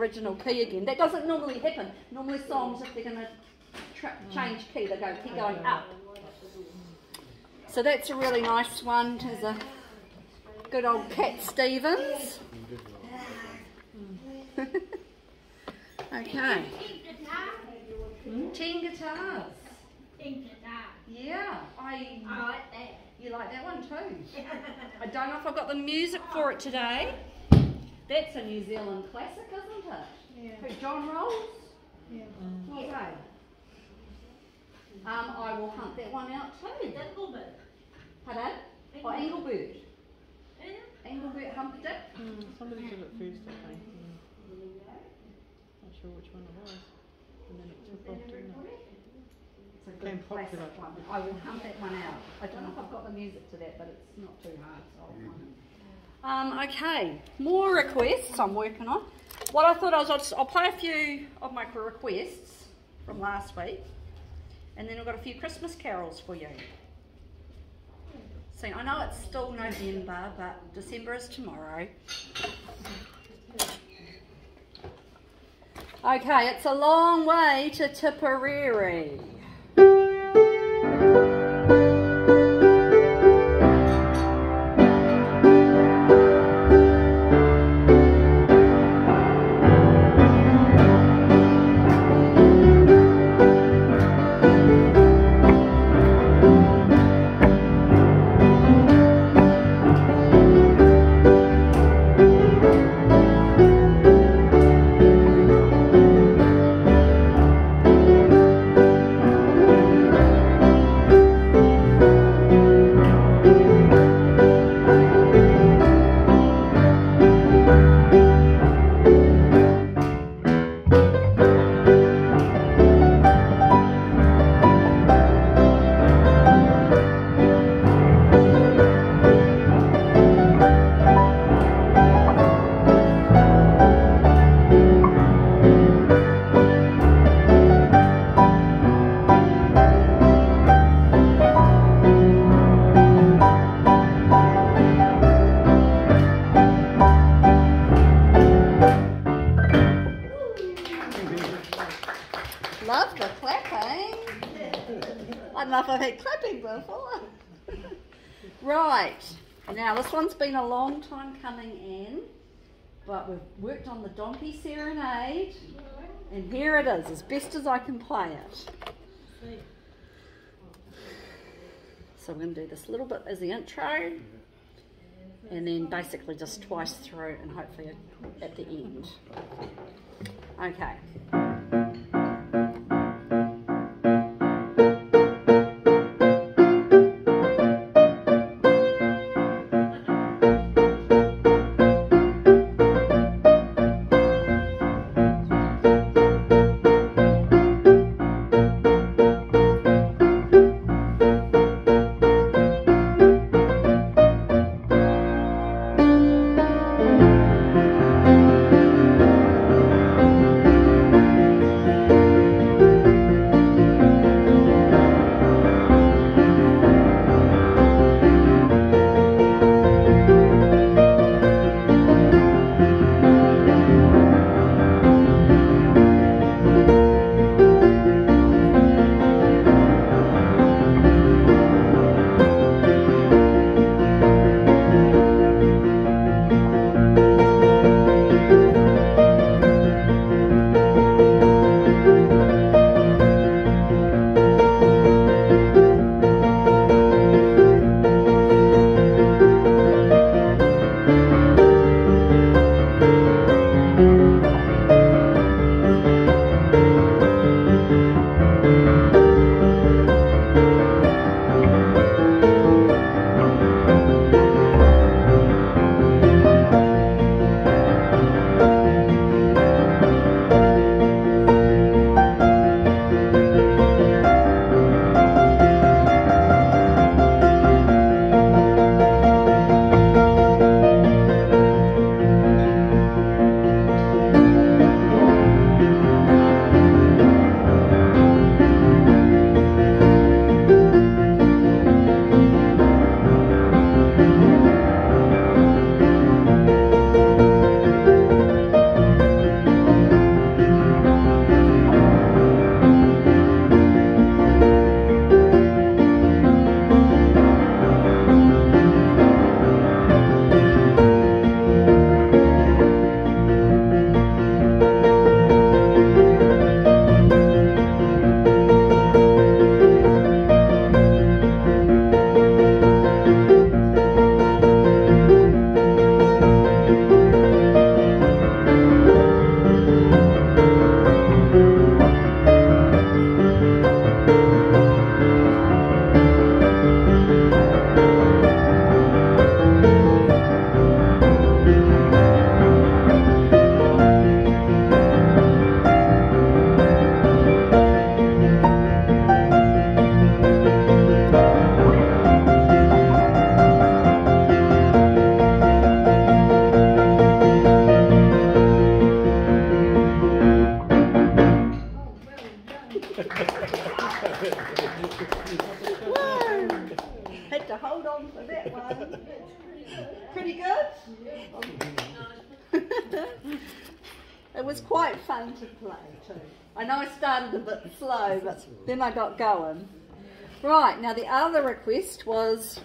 original key again. That doesn't normally happen. Normally songs, if they're going to change key, they go keep going up. So that's a really nice one. There's a good old Cat Stevens. okay. Ten guitars. Yeah, I, I like that. You like that one too? I don't know if I've got the music for it today. That's a New Zealand classic, isn't it? Yeah. Who, John Rowles? Yeah. Okay. Um, I will hunt that one out too. Dingleberg. Pardon? Oh, Engelbert. Yeah. Engelbert Humperdinck. Mm, somebody did it first, I think. Yeah. Not sure which one it was. And then it took off, didn't it? It's a good classic one. I will hunt that one out. I don't know if I've got the music to that, but it's not too hard, so I'll find it. Um, okay, more requests I'm working on. What I thought I was, I'll, just, I'll play a few of my requests from last week, and then I've got a few Christmas carols for you. See, I know it's still November, but December is tomorrow. Okay, it's a long way to Tipperary. One's been a long time coming in, but we've worked on the Donkey Serenade, and here it is, as best as I can play it. So we're going to do this little bit as the intro, and then basically just twice through, and hopefully at the end. Okay. Then I got going. Right, now the other request was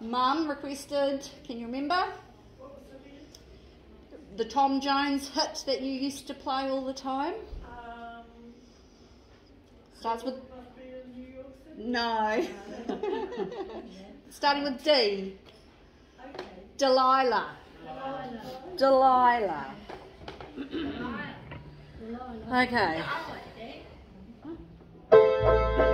Mum requested, can you remember? The Tom Jones hit that you used to play all the time? Um, Starts with in New York City. no. Starting with D. Okay. Delilah. Delilah. Okay. Just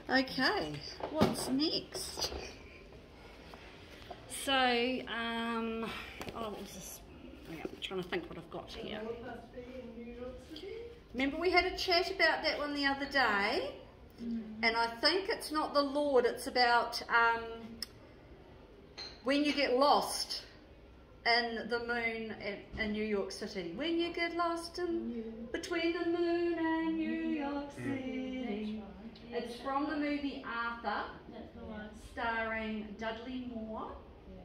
okay, what's next? So, um, oh, what was this? Yeah, I'm trying to think what I've got here. Remember we had a chat about that one the other day? And I think it's not the Lord, it's about um, when you get lost in the moon in, in New York City. When you get lost in between the moon and New York City. It's from the movie Arthur, That's the one. starring Dudley Moore. yeah.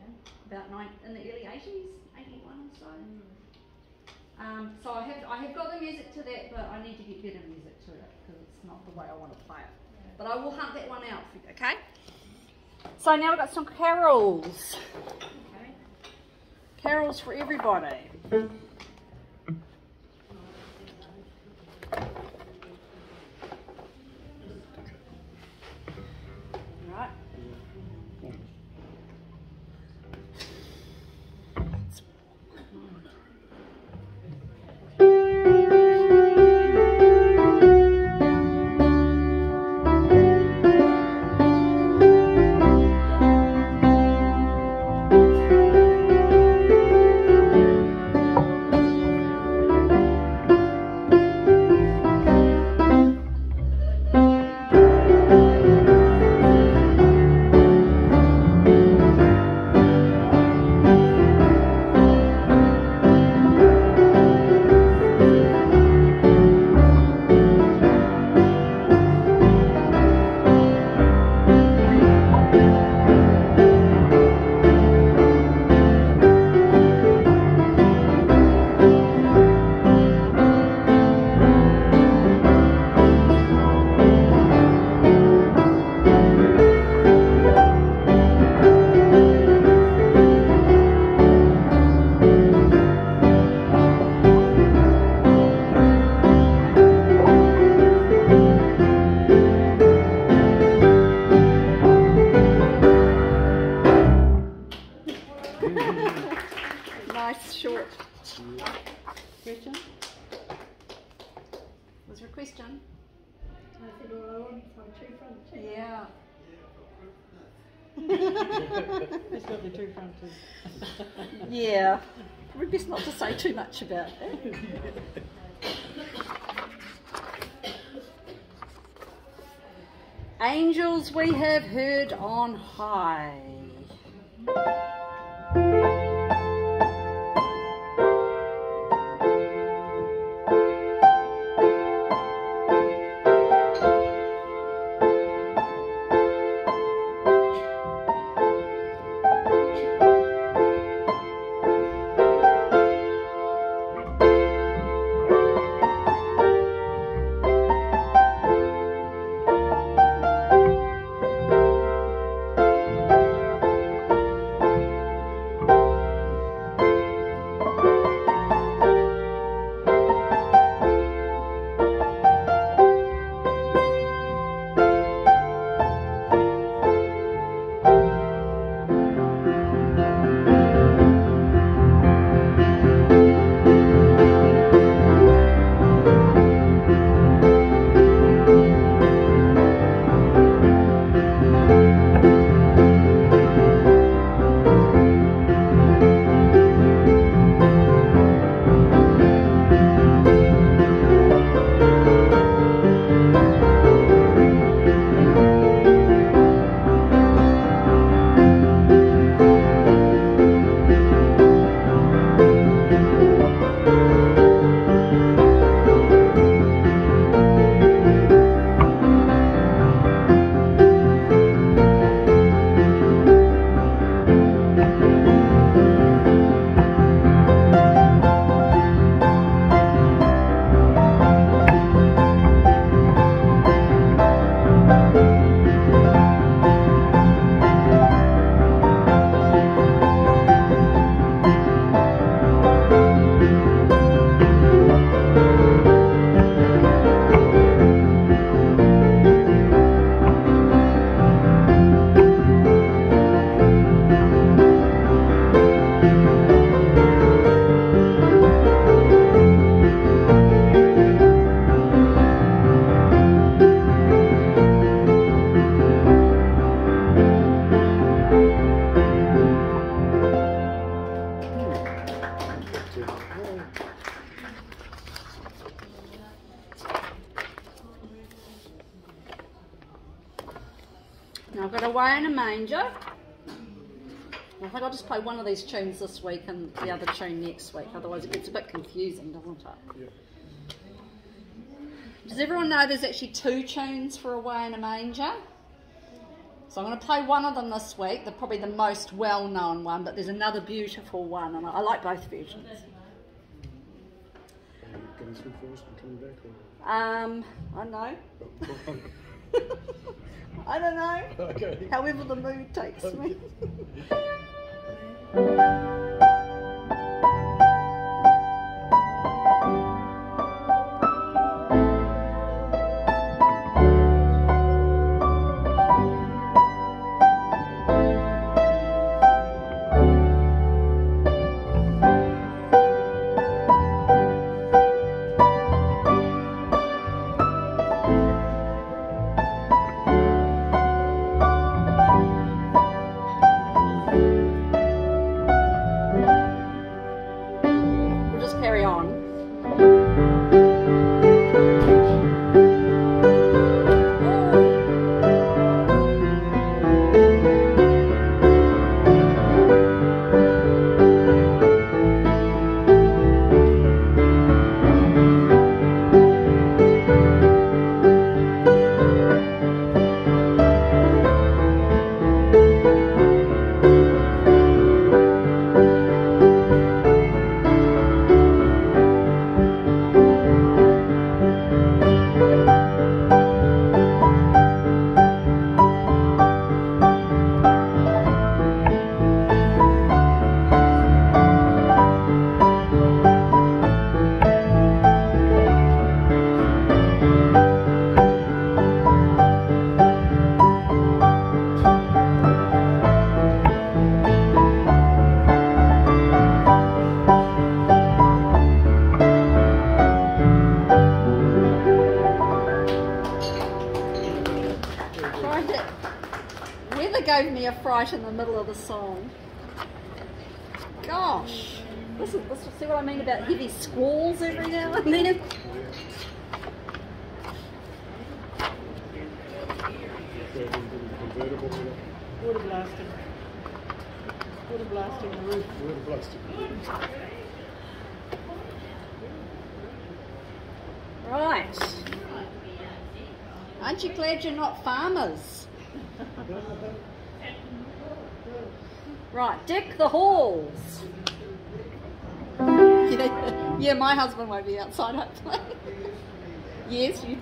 about nine in the early eighties, eighty one or so. Um, so I have I have got the music to that, but I need to get better music to it because it's not the way I want to play it. But I will hunt that one out for you, okay? So now we've got some carols. Carols for everybody. Question? I said, well, I want some tree from the tree. Yeah. It's got the two fronted. Yeah. Probably best not to say too much about that. Angels we have heard on high. One of these tunes this week and the other tune next week, otherwise it gets a bit confusing, doesn't it? Does everyone know there's actually two tunes for Away in a Manger? So I'm going to play one of them this week, the probably the most well-known one, but there's another beautiful one, and I, I like both versions. Are you through first and coming back? Um, I know. I don't know. Okay. However the mood takes me. We'll glad you're not farmers? Right, deck the halls. Yeah, yeah, my husband won't be outside hopefully. yes, you.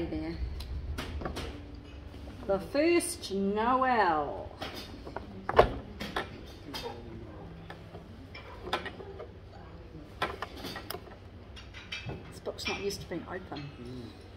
There. The first Noel. This book's not used to being open. Friendly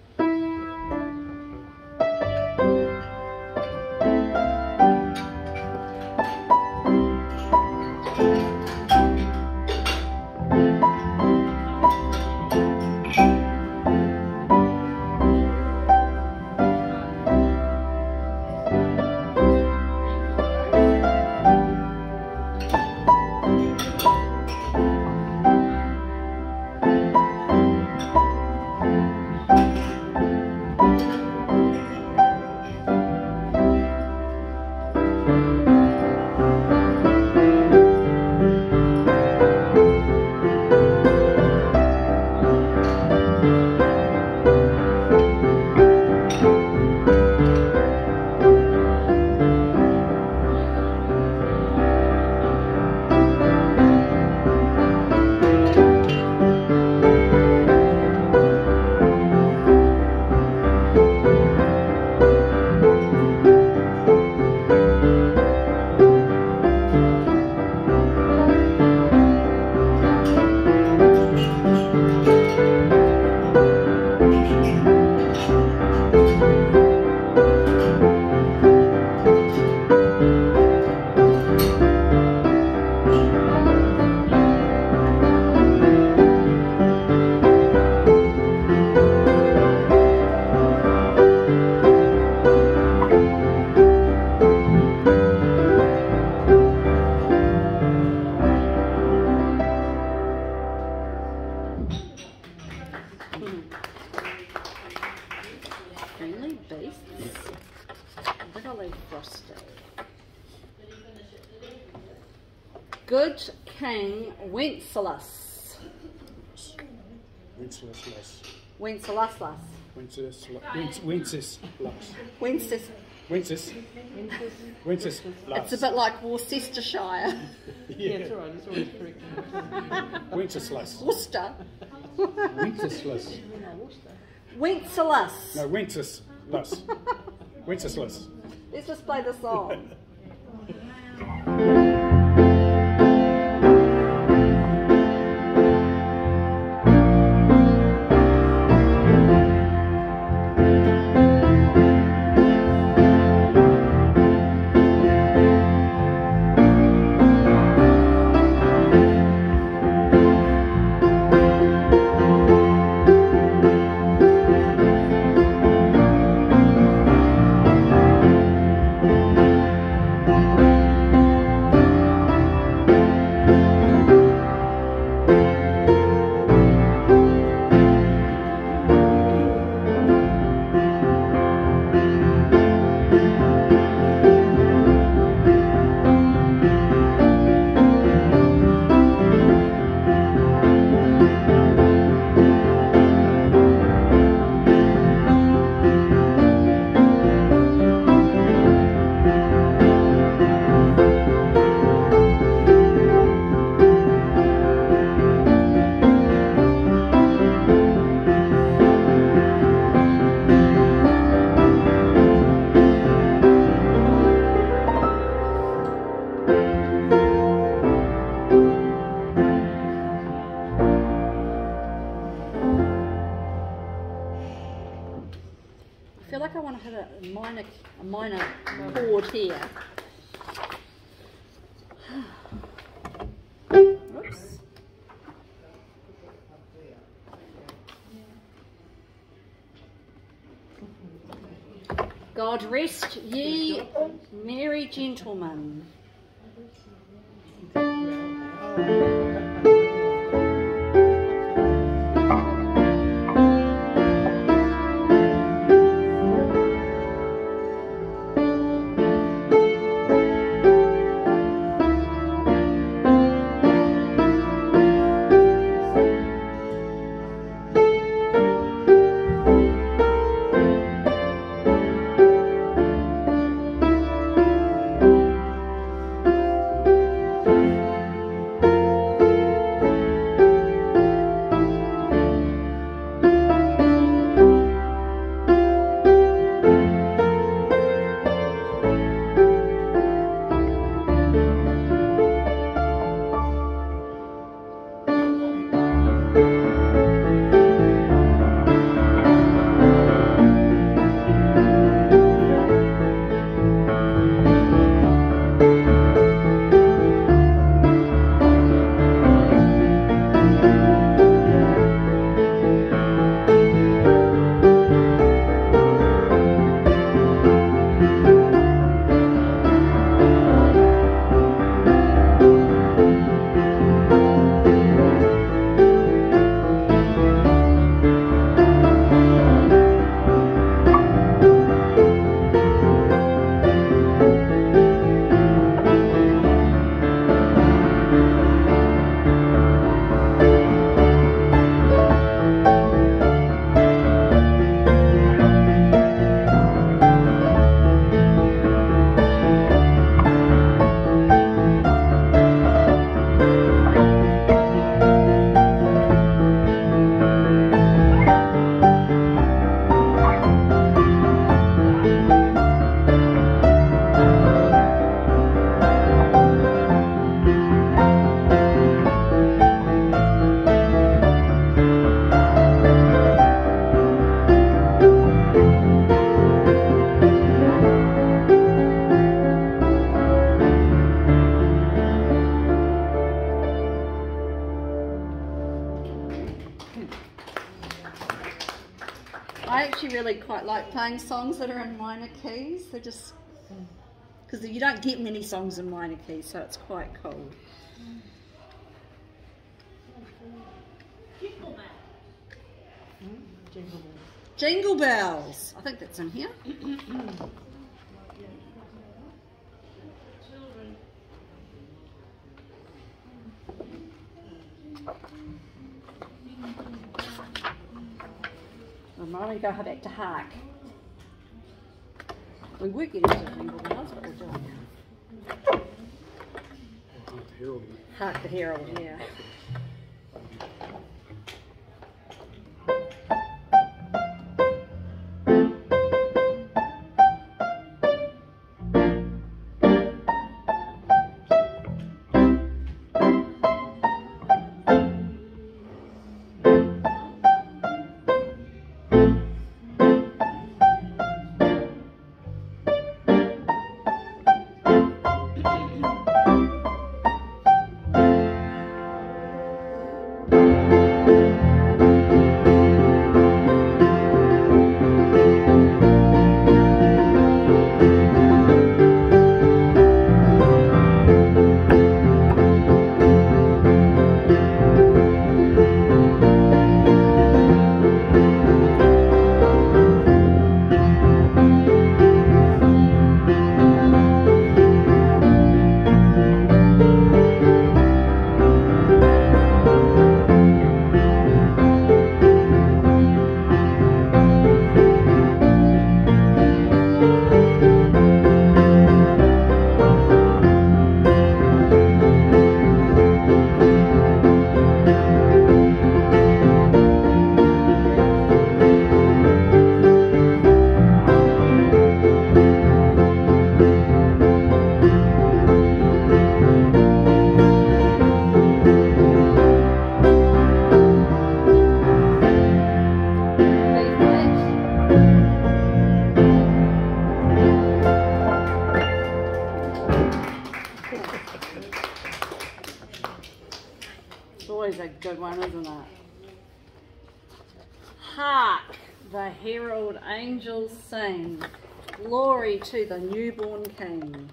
Wenceslas. Wenceslas. Wenceslas. Wenceslas. Wenceslas. Wences. Wenceslas. It's a bit like Worcestershire. Yeah, it's alright, it's always correct. Wenceslas. Worcester. Wenceslas. No, Wenceslas. No, Wenceslas. Wenceslas. Let's just play the song. merry quite playing songs that are in minor keys. They're just mm. because you don't get many songs in minor keys, so it's quite cool. Hmm? Jingle bells. Jingle bells. I think that's in here. Well, why don't we go back to hark? We were getting to bells, but we're doing Herald. hark the herald. Yeah. Glory to the newborn King.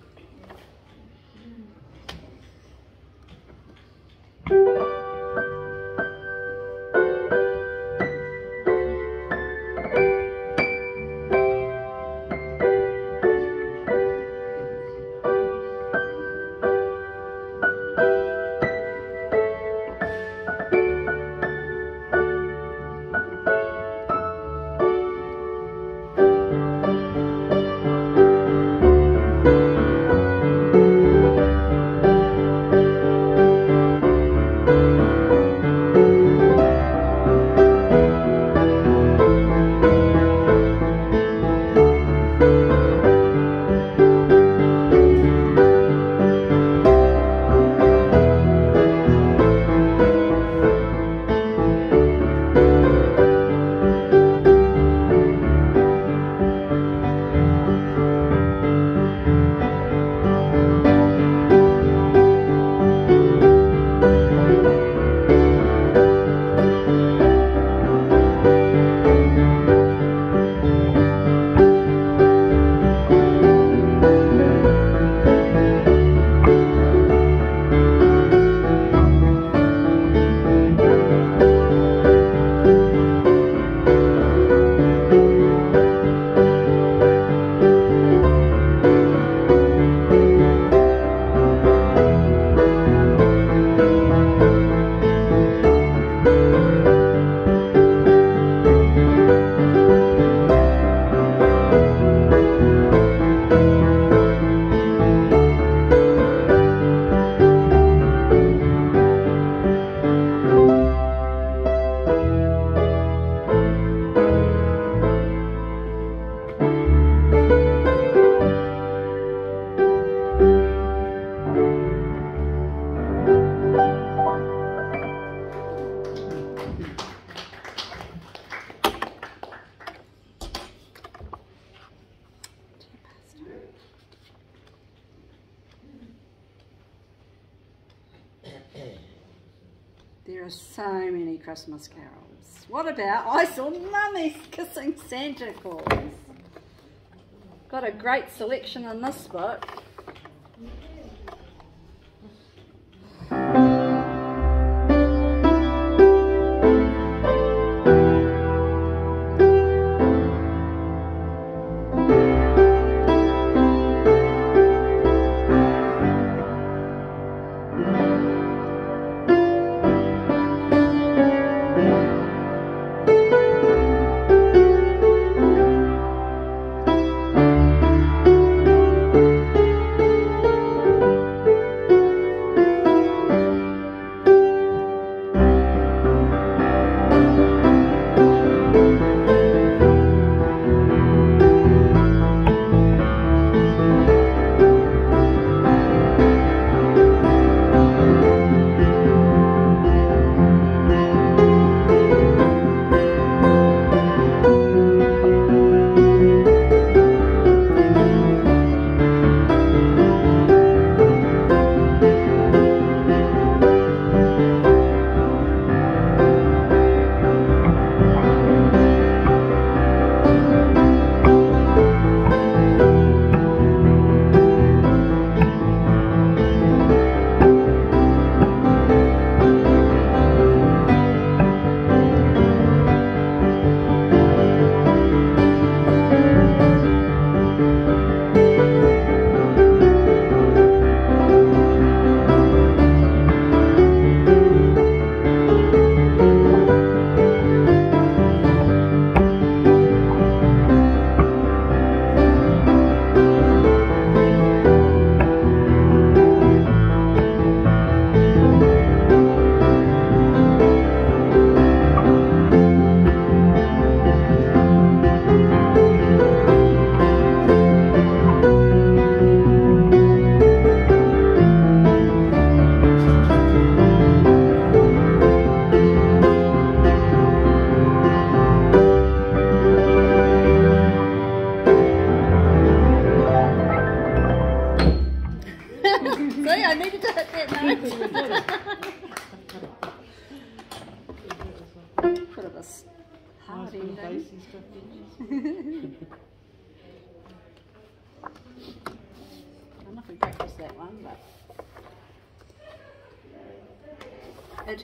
About I saw mummies kissing Santa Claus? Got a great selection in this book.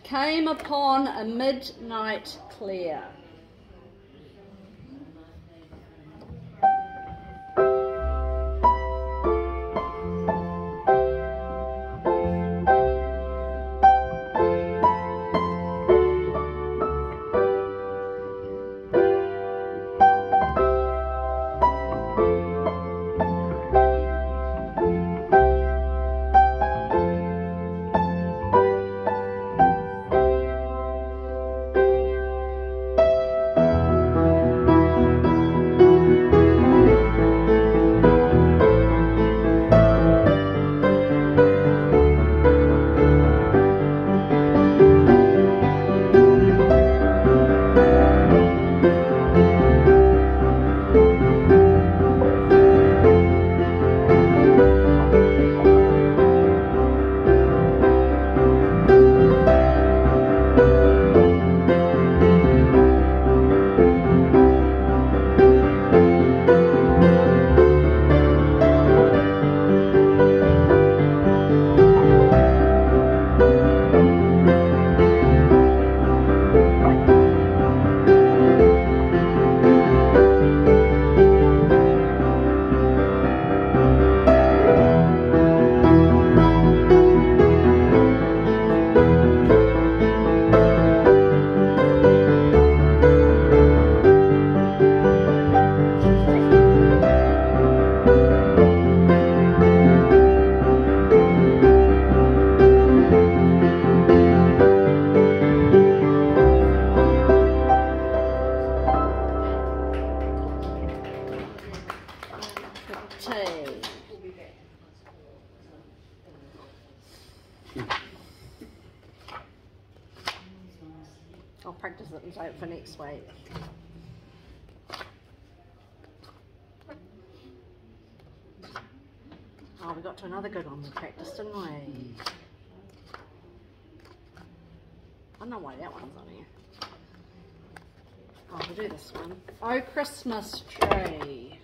Came upon a midnight clear. 15. I'll practice it and save it for next week. Oh, we got to another good one we practiced, didn't we? I don't know why that one's on here. Oh, we'll do this one. Oh, Christmas tree.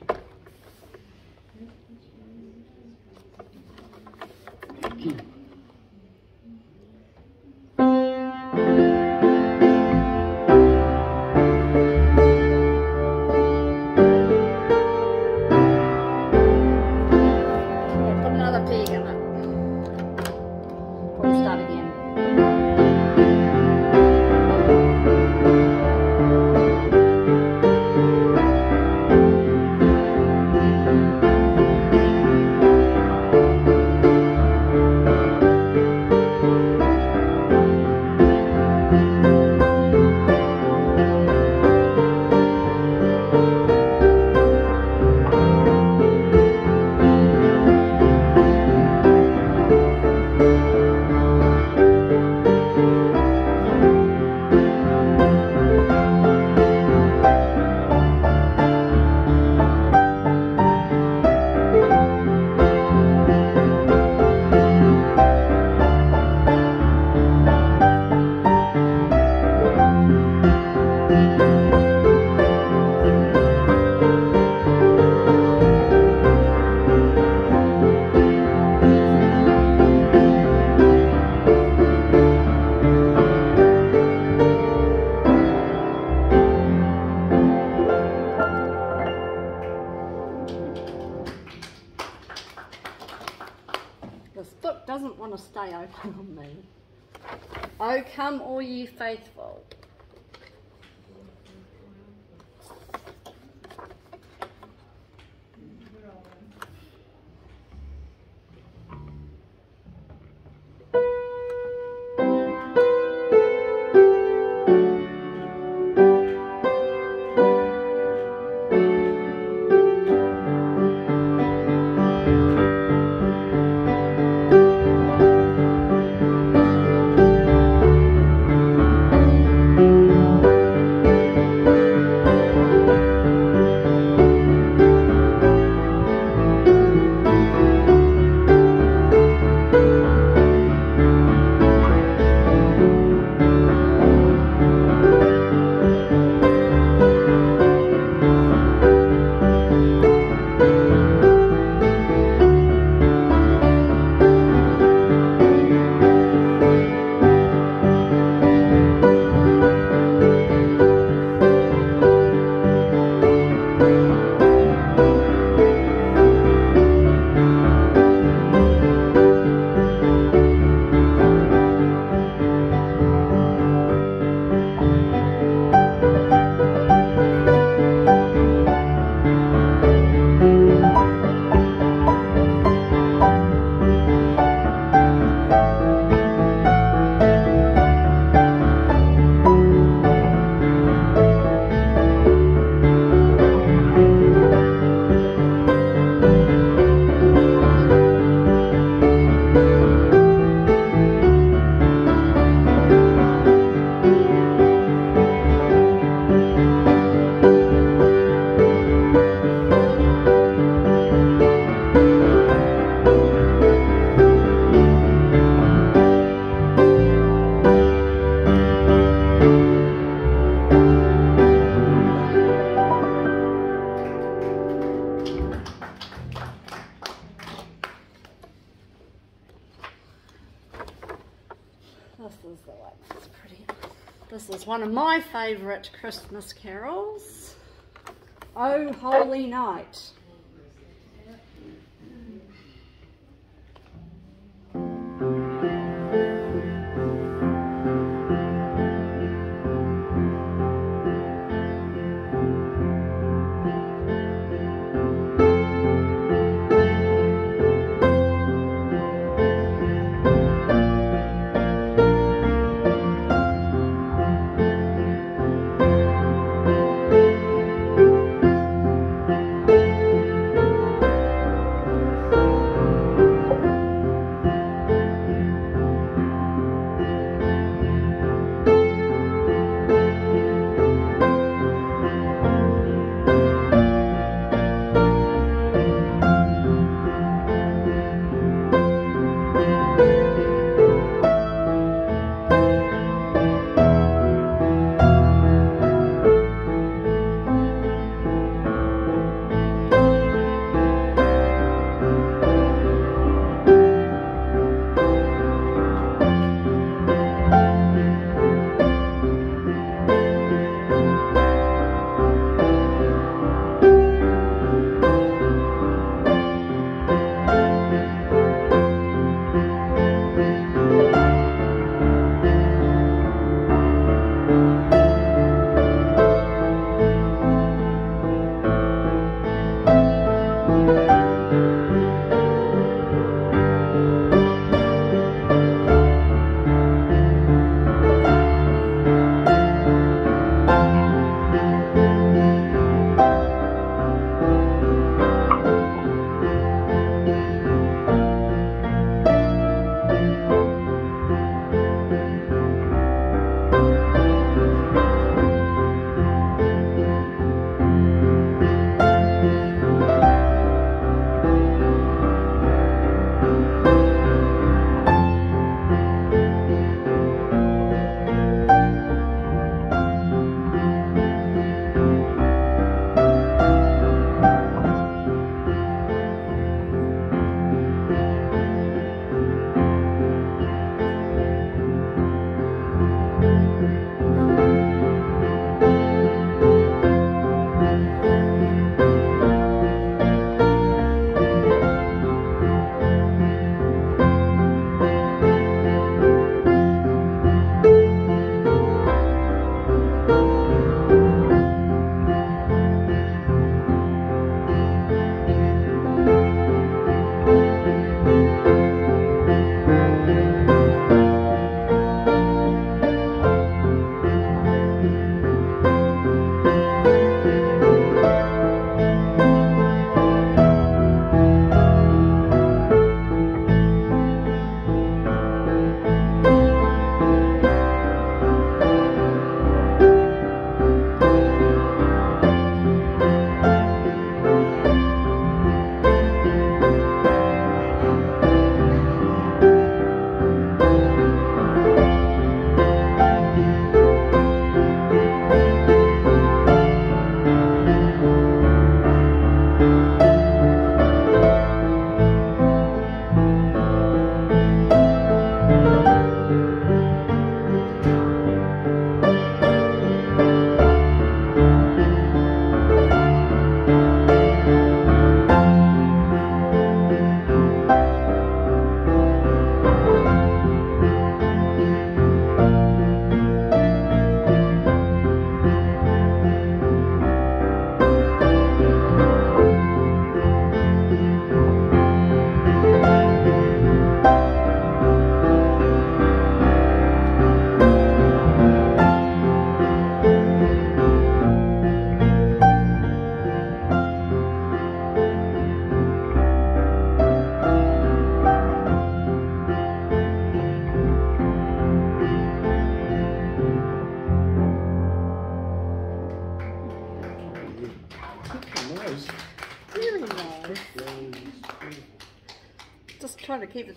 O come all ye faithful. my favourite Christmas carols, Oh Holy Night.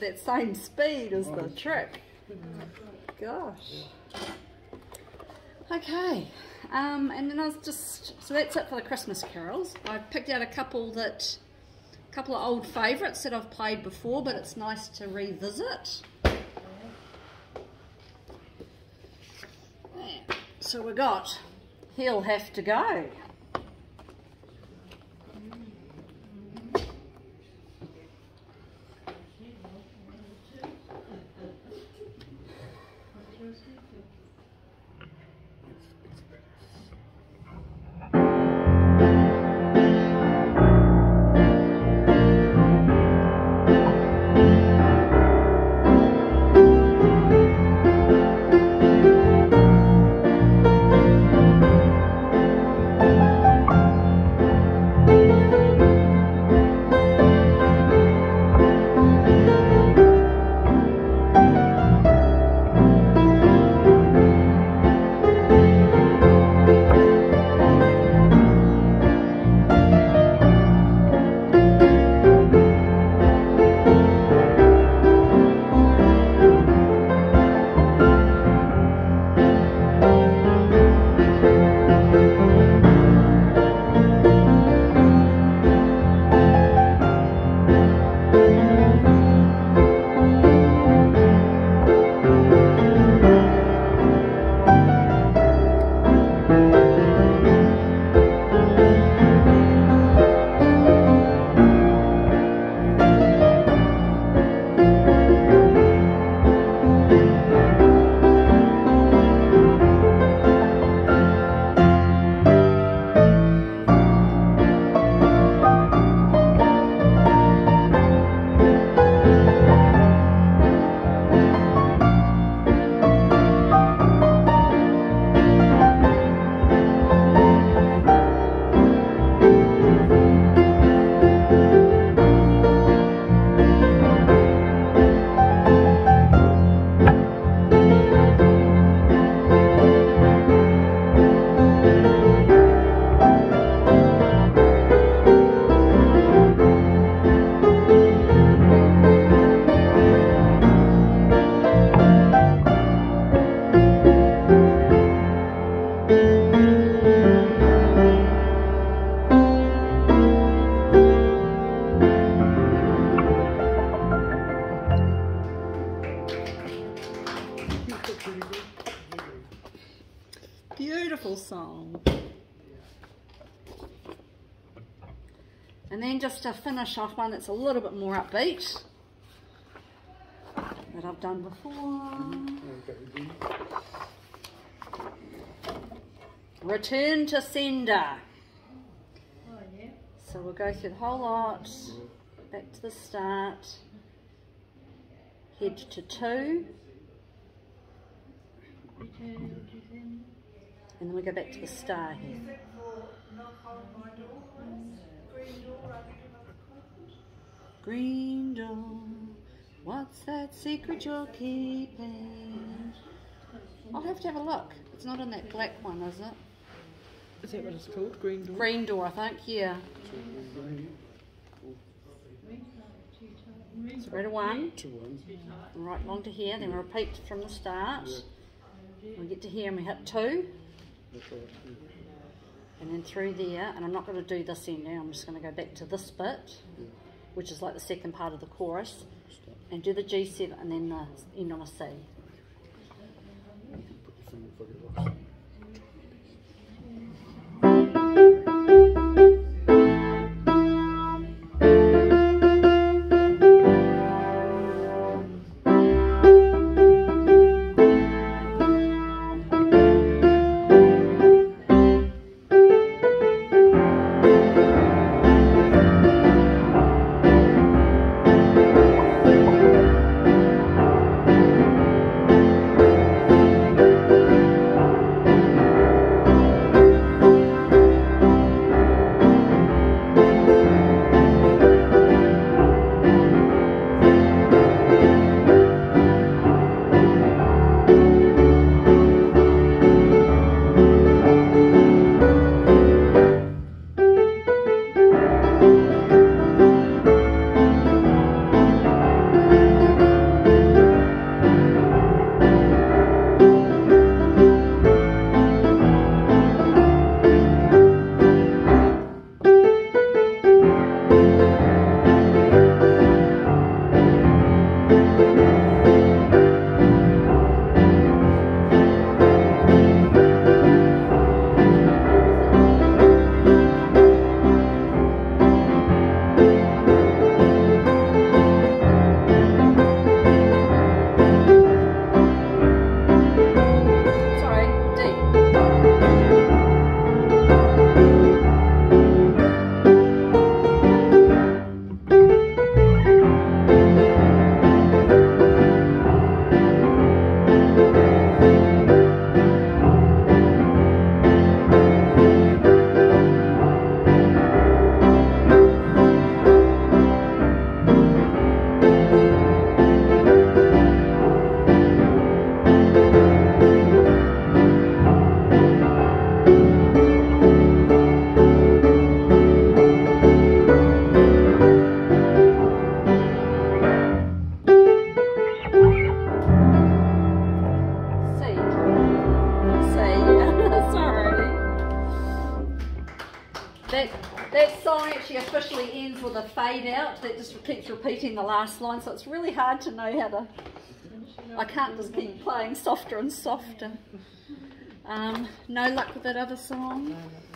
At that same speed is the trick. Gosh. Okay, um, and then I was just so that's it for the Christmas carols. I've picked out a couple that, a couple of old favourites that I've played before, but it's nice to revisit. So we got He'll Have to Go. Finish off one that's a little bit more upbeat that I've done before. Return to sender. So we'll go through the whole lot, back to the start, head to two, and then we go back to the star here. Green door, what's that secret you're keeping? I'll have to have a look. It's not on that black one, is it? Is that what it's called? Green door? Green door, I think, yeah. So go to one, Two ones. and right along to here, then we repeat from the start. We get to here and we hit two, and then through there, and I'm not going to do this end now, I'm just going to go back to this bit, which is like the second part of the chorus, and do the G7 and then the end on a C. line, so it's really hard to know how to. I can't just keep playing softer and softer. Um, no luck with that other song. Really.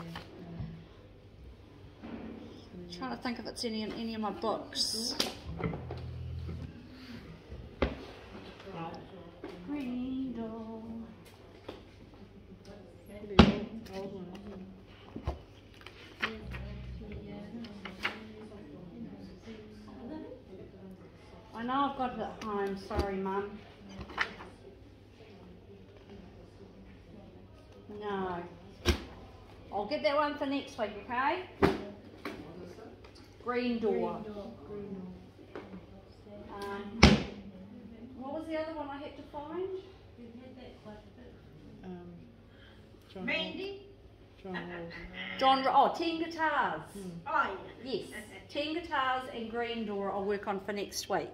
trying to think if it's any in any of my books. Green door. I know I've got it at home. Sorry, Mum. No. I'll get that one for next week, okay? Green door. Um, what was the other one I had to find? Um, John Randy? John Rowles. John. Oh, ten guitars. Oh, Yes, ten guitars and green door. I'll work on for next week.